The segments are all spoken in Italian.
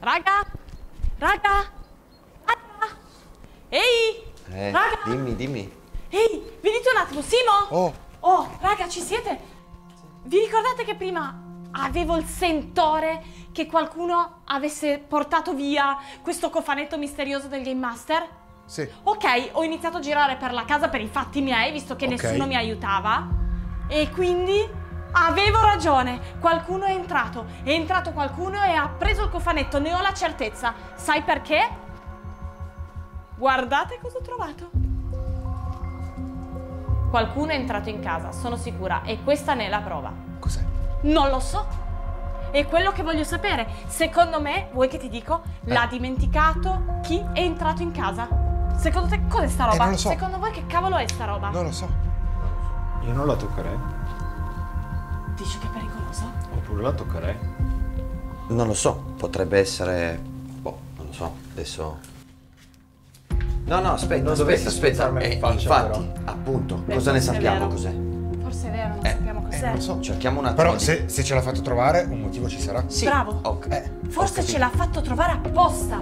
Raga? Raga? Raga? Ehi? Eh, Raga? dimmi, dimmi. Ehi, venite un attimo, Simo? Oh. Oh, raga, ci siete? Vi ricordate che prima avevo il sentore che qualcuno avesse portato via questo cofanetto misterioso del Game Master? Sì. Ok, ho iniziato a girare per la casa per i fatti miei, visto che Ok. nessuno mi aiutava. E quindi avevo ragione. Qualcuno è entrato. È entrato qualcuno e ha preso il cofanetto, ne ho la certezza. Sai perché? Guardate cosa ho trovato. Qualcuno è entrato in casa, sono sicura, e questa ne è la prova. Cos'è? Non lo so. È quello che voglio sapere. Secondo me, vuoi che ti dico, Eh. l'ha dimenticato chi è entrato in casa. Secondo te cos'è sta roba? Eh, non lo so. Secondo voi che cavolo è sta roba? Non lo so. Io non la toccherei. Dici che è pericoloso? Oppure la toccherei. Non lo so, potrebbe essere. Boh, non lo so, adesso. No, no, aspetta, Non aspetta, dovresti aspetta. sputarmela in Eh, faccia, infatti, appunto, Beh, cosa ne sappiamo vero. cos'è? Forse è vero, non Eh, sappiamo Eh, cos'è. non lo so. Cerchiamo un attimo. Però di- se, se ce l'ha fatto trovare, un motivo ci sarà. Sì, Bravo. ok. Eh, Forse ce l'ha fatto trovare apposta.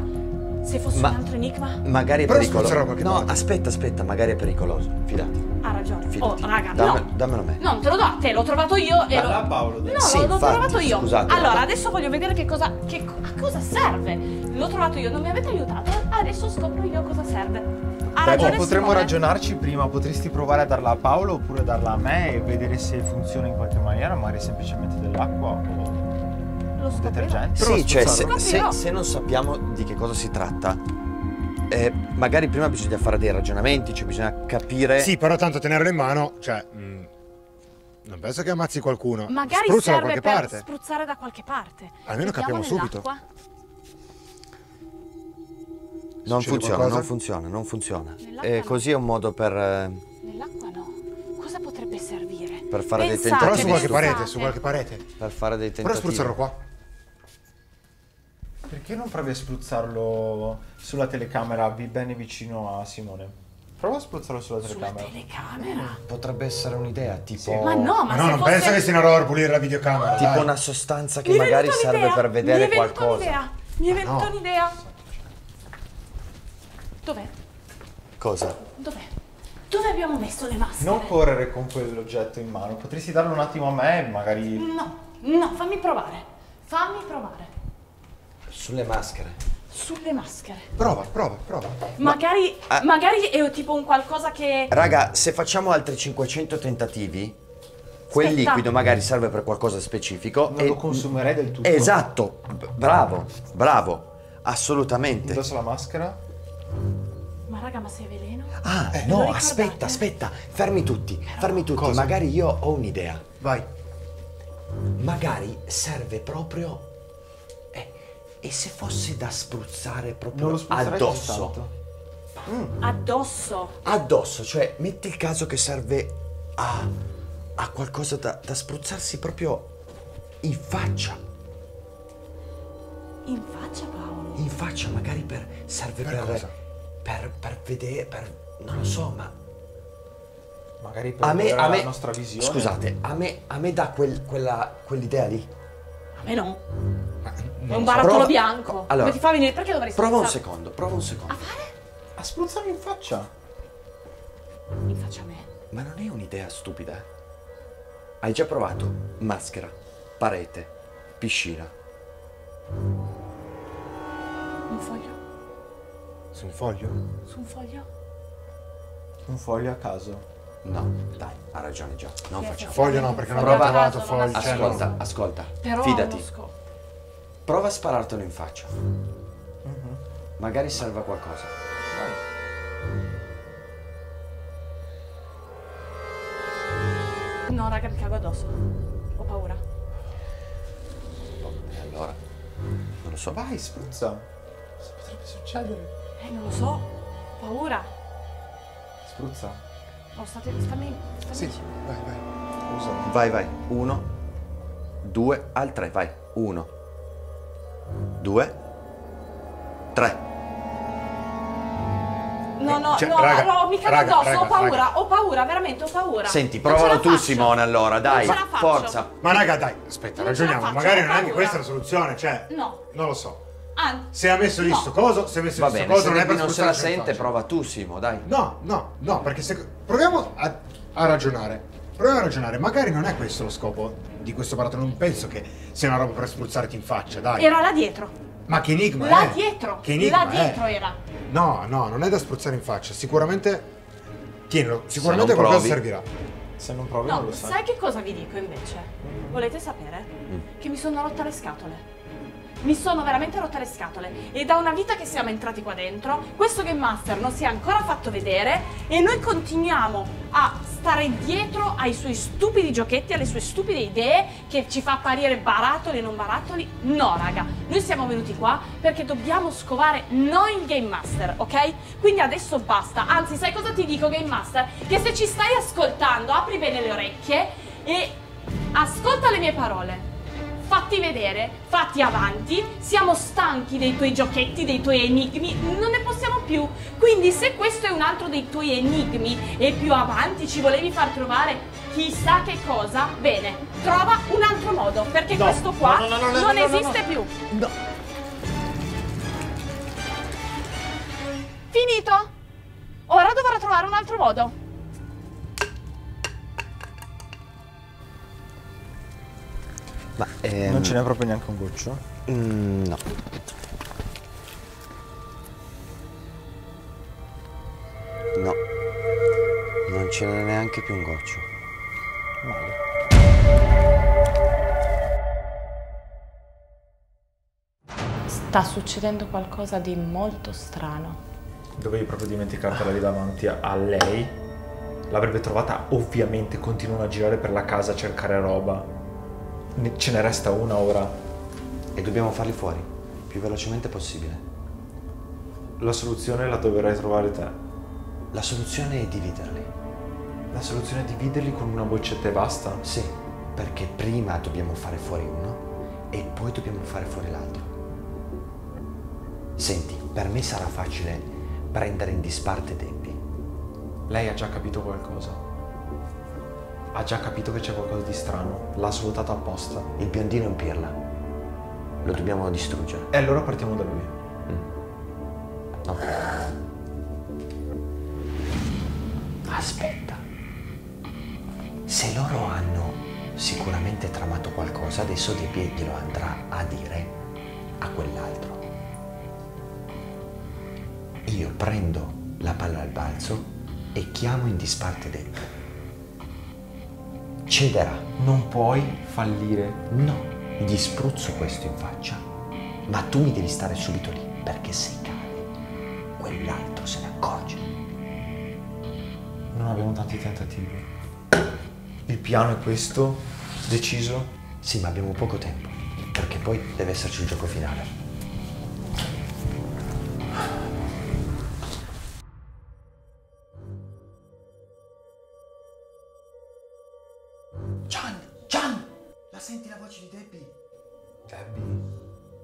Se fosse Ma- un altro enigma? Magari è Però pericoloso. No, parte. aspetta, aspetta, magari è pericoloso. Fidati. Ha ragione. Fidati. Oh, raga, Damme- no. Dammelo a me. Non te lo do a te, l'ho trovato io e Dalla lo... Paolo, dai. No, Sì, l'ho infatti, trovato io. scusate, allora, vabbè. adesso voglio vedere che cosa. Che, co- a cosa serve. L'ho trovato io, non mi avete aiutato. Adesso scopro io cosa serve. Ha ragione potremmo Simone. ragionarci prima, potresti provare a darla a Paolo oppure darla a me e vedere se funziona in qualche maniera, magari semplicemente dell'acqua o Lo un scoprirò. detergente. Sì, cioè, se, Scoprirò. se- se non sappiamo di che cosa si tratta, eh, magari prima bisogna fare dei ragionamenti, cioè bisogna capire. Sì, però tanto tenerlo in mano, cioè. mm, non penso che ammazzi qualcuno. Magari Spruzzalo serve da per qualche parte. spruzzare da qualche parte. Almeno capiamo subito. non Succede funziona, qualcosa? non funziona, non funziona. E no. così è un modo per, eh, Nell'acqua no. Cosa potrebbe servire? Per fare dei Pensate, Però su qualche Pensate. parete, su qualche parete. per fare dei Però tentativi. spruzzarlo qua. Perché non provi a spruzzarlo sulla telecamera vi- bene vicino a Simone? Prova a spruzzarlo sulla Sulla telecamera. telecamera. Potrebbe essere un'idea, tipo, Sì. Ma no, ma Ma no, se non fosse... penso che sia una roba per pulire la videocamera. tipo dai. una sostanza che Mi magari serve per vedere Mi è venuta qualcosa. un'idea. Mi è venuta no. un'idea. Dov'è? Cosa? Dov'è? Dove abbiamo messo le maschere? Non correre con quell'oggetto in mano, potresti darlo un attimo a me, magari... No, no, fammi provare. Fammi provare. Sulle maschere. Sulle maschere. Prova, prova, prova. Magari, ah. magari è tipo un qualcosa che... Raga, se facciamo altri 500 tentativi, quel Aspetta. liquido magari serve per qualcosa specifico. Non lo consumerei del tutto. Esatto, bravo, bravo, assolutamente. Indossa la maschera. Ma raga, ma sei veleno? Ah, lo no, aspetta, aspetta, fermi tutti, fermi tutti, Cosa? magari io ho un'idea. Vai. Magari serve proprio... E se fosse da spruzzare proprio addosso? tanto. Addosso. Addosso, cioè metti il caso che serve a, a qualcosa da, da spruzzarsi proprio in faccia. In faccia, Paolo. In faccia, magari per. serve Per per. cosa? Per, per vedere. Per, non lo so, ma. Magari per A me, a me la nostra visione. Scusate, a me, a me dà quel, quella, quell'idea lì. A me no. È un barattolo Prova- bianco. Allora, Come ti fa venire? Perché dovrei Prova un spruzzare? secondo, prova un secondo. A fare? A spruzzarlo in faccia. In faccia a me. Ma non è un'idea stupida. eh? Hai già provato? Maschera, parete, piscina. Un foglio? Su un foglio? Su un foglio? Un foglio a caso. No, dai, ha ragione già. Non Sì, facciamo. Foglio no, perché non abbiamo trovato Caso, non fogli. Cioè, Ascolta, ascolta. Però Fidati. Prova a sparartelo in faccia. Magari serve a qualcosa. No, raga, mi cago addosso. Ho paura. E allora? Non lo so. Vai, spruzza. Cosa potrebbe succedere? Eh, non lo so. Ho paura. Spruzza. Oh, state, stammi, stammi Sì, vai, vai. Usa. Vai, vai. Uno, due, al tre. Vai. Uno, due, tre. No, no, Cioè, no, raga, no, mi raga, addosso, raga, ho paura, raga. ho paura, veramente ho paura. Senti, provalo tu, faccio. Simone, allora. Dai, forza. Ma raga, dai, aspetta, Non ragioniamo. faccio, Magari non è anche questa la soluzione, cioè. No. Non lo so. Ah, Se ha messo lì No. sto coso, se ha messo Va lì sto bene, coso, se non è per non se la sente, prova tu, Simo, dai. No, no, no, perché se... proviamo a, a ragionare. Proviamo a ragionare. Magari non è questo lo scopo di questo barattolo. Non penso che sia una roba per spruzzarti in faccia, dai. era là dietro. Ma che enigma Là è? dietro. Che enigma là è? dietro era. No, no, non è da spruzzare in faccia. Sicuramente... Tienilo, sicuramente Se non qualcosa provi. servirà. Se non provi non No, lo sai. sai che cosa vi dico invece? Volete sapere? Mm. Che mi sono rotta le scatole. Mi sono veramente rotta le scatole. E da una vita che siamo entrati qua dentro, questo Game Master non si è ancora fatto vedere e noi continuiamo a stare dietro ai suoi stupidi giochetti, alle sue stupide idee che ci fa apparire barattoli e non barattoli. No, raga, noi siamo venuti qua perché dobbiamo scovare noi il Game Master, ok? Quindi adesso basta. Anzi, sai cosa ti dico, Game Master? Che se ci stai ascoltando, apri bene le orecchie e ascolta le mie parole. Fatti vedere, fatti avanti, siamo stanchi dei tuoi giochetti, dei tuoi enigmi, non ne possiamo più. Quindi se questo è un altro dei tuoi enigmi e più avanti ci volevi far trovare chissà che cosa, bene, trova un altro modo, perché No, questo qua no, no, no, no, non no, no, esiste più. No. Finito? Ora dovrò trovare un altro modo. Ma, ehm, Non ce n'è proprio neanche un goccio. mm, no. No. Non ce n'è neanche più un goccio. Male. Sta succedendo qualcosa di molto strano. Dovevi proprio dimenticartela lì davanti a a lei. L'avrebbe trovata, ovviamente continuano a girare per la casa a cercare roba. Ce ne resta una ora. E dobbiamo farli fuori. Più velocemente possibile. La soluzione la dovrai trovare te. La soluzione è dividerli. La soluzione è dividerli con una boccetta e basta. Sì, perché prima dobbiamo fare fuori uno e poi dobbiamo fare fuori l'altro. Senti, per me sarà facile prendere in disparte Debbie. Lei ha già capito qualcosa. Ha già capito che c'è qualcosa di strano. L'ha svuotata apposta. Il biondino in pirla. Lo dobbiamo distruggere. E allora partiamo da lui. No. Aspetta. Se loro hanno sicuramente tramato qualcosa, adesso Debbie glielo andrà a dire a quell'altro. Io prendo la palla al balzo e chiamo in disparte Debbie. Cederà. Non puoi fallire. No, gli spruzzo questo in faccia, ma tu mi devi stare subito lì, perché se cade, quell'altro se ne accorge. Non abbiamo tanti tentativi. Il piano è questo. Deciso. Sì, ma abbiamo poco tempo, perché poi deve esserci il gioco finale.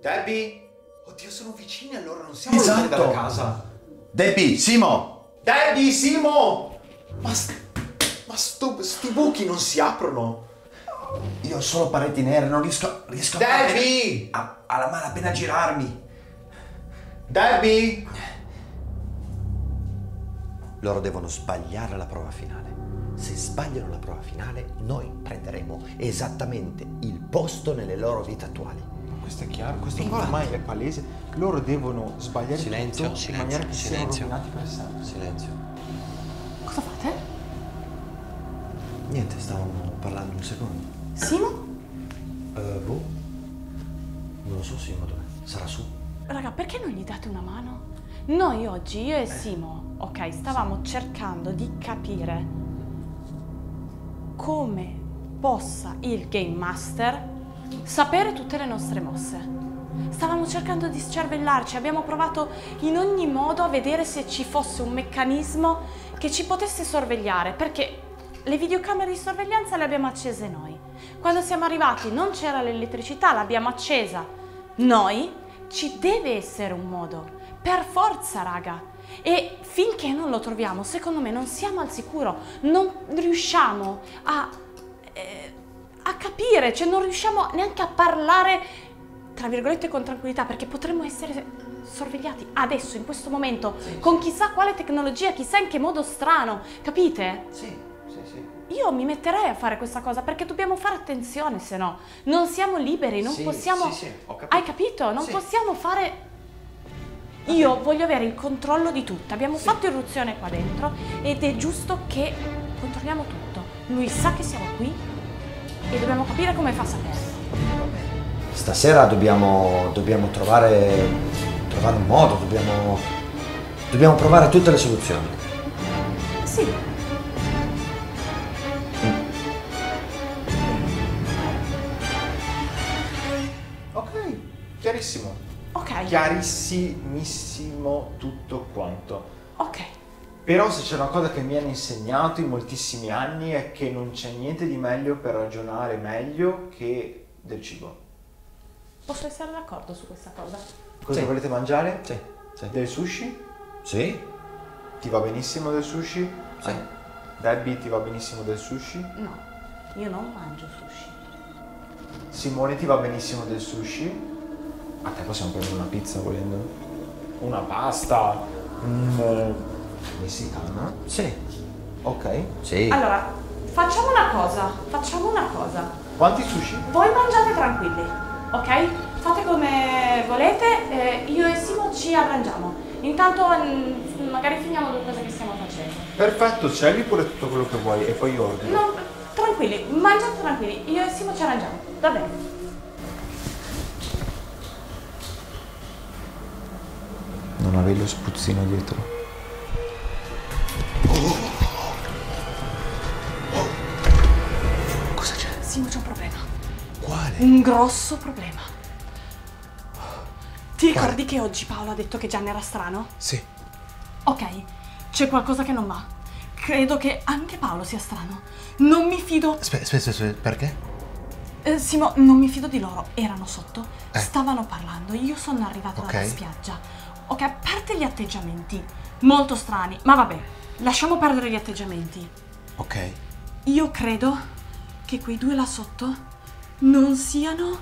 Debbie? Oddio, sono vicini, allora non siamo Esatto. lontani dalla casa. Debbie, Simo! Debbie, Simo! Ma, st- ma sto, sti buchi non si aprono. Io ho solo pareti nere, non riesco, riesco a... Debbie! A, alla mano appena girarmi. Debbie! Loro devono sbagliare la prova finale. Se sbagliano la prova finale, noi prenderemo esattamente il posto nelle loro vite attuali. Questo è chiaro, questo qua Infatti. ormai è palese. Loro devono sbagliare Silenzio, tutto in silenzio, maniera che silenzio. siano rovinati per sempre. Silenzio. Cosa fate? Niente, stavamo parlando un secondo. Simo? Eh, boh. Non lo so, Simo, dov'è? Sarà su. Raga, perché non gli date una mano? Noi oggi, io e Simo, ok, stavamo cercando di capire come possa il Game Master sapere tutte le nostre mosse. Stavamo cercando di scervellarci, abbiamo provato in ogni modo a vedere se ci fosse un meccanismo che ci potesse sorvegliare, perché le videocamere di sorveglianza le abbiamo accese noi. Quando siamo arrivati non c'era l'elettricità, l'abbiamo accesa noi, ci deve essere un modo. Per forza, raga. E finché non lo troviamo, secondo me non siamo al sicuro, non riusciamo a, capire, cioè non riusciamo neanche a parlare tra virgolette, con tranquillità, perché potremmo essere sorvegliati adesso, in questo momento, con chissà quale tecnologia, chissà in che modo strano, capite? Sì, sì, sì. Io mi metterei a fare questa cosa perché dobbiamo fare attenzione, se no non siamo liberi, non Sì, possiamo... sì, sì, ho capito. Hai capito? Non Sì. possiamo fare... Io voglio avere il controllo di tutto. Abbiamo fatto irruzione qua dentro ed è giusto che controlliamo tutto. Lui sa che siamo qui e dobbiamo capire come fa a saperlo. Stasera dobbiamo, dobbiamo trovare, trovare un modo, dobbiamo, dobbiamo provare tutte le soluzioni. Sì, Ok, chiarissimo. ok, Chiarissimissimo tutto quanto. Però se c'è una cosa che mi hanno insegnato in moltissimi anni è che non c'è niente di meglio per ragionare meglio che del cibo. Posso essere d'accordo su questa cosa? Cosa Sì. volete mangiare? Sì, sì. Del sushi? Sì? Ti va benissimo del sushi? Sì. Debbie ti va benissimo del sushi? No, io non mangio sushi. Simone ti va benissimo del sushi? A te possiamo prendere una pizza volendo? Una pasta? Un messicana? Sì. Ok. Sì. Allora, facciamo una cosa, facciamo una cosa. Quanti sushi? Voi mangiate tranquilli, ok? Fate come volete, eh, io e Simo ci arrangiamo. Intanto mm, magari finiamo due cose che stiamo facendo. Perfetto, scegli pure tutto quello che vuoi e poi ordini. No, tranquilli, mangiate tranquilli, io e Simo ci arrangiamo. Va bene. Non avevi lo spuzzino dietro. Un grosso problema. Ti ricordi che oggi Paolo ha detto che Gianni era strano? Sì. Ok, c'è qualcosa che non va. Credo che anche Paolo sia strano. Non mi fido. Aspetta, aspetta, aspetta, perché? Eh, Simo, non mi fido di loro. Erano sotto, Eh. stavano parlando. Io sono arrivata Ok. dalla spiaggia. Ok, a parte gli atteggiamenti, molto strani. Ma vabbè, lasciamo perdere gli atteggiamenti. Ok. Io credo che quei due là sotto non siano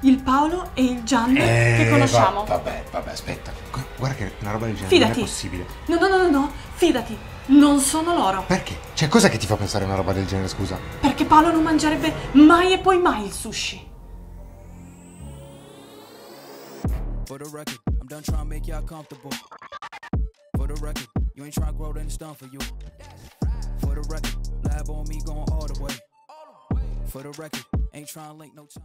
il Paolo e il Gianni che conosciamo. Eh, vabbè, vabbè, aspetta. Gu- Guarda che una roba del genere Fidati. non è possibile. No, no, no, no, no, fidati. Non sono loro. Perché? Cioè, cosa che ti fa pensare a una roba del genere, scusa? Perché Paolo non mangerebbe mai e poi mai il sushi. For the record, I'm done trying to make y'all comfortable. For the record, you ain't trying to grow, then it's done for you. For the record, lab on me going all the way. For the record, ain't trying to link no time.